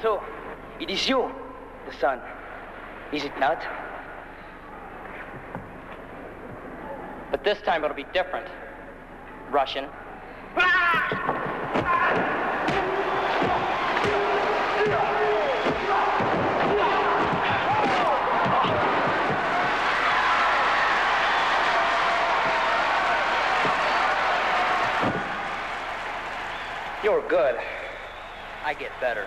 So, it is you, the son. Is it not? But this time it'll be different. Russian. You're good. I get better.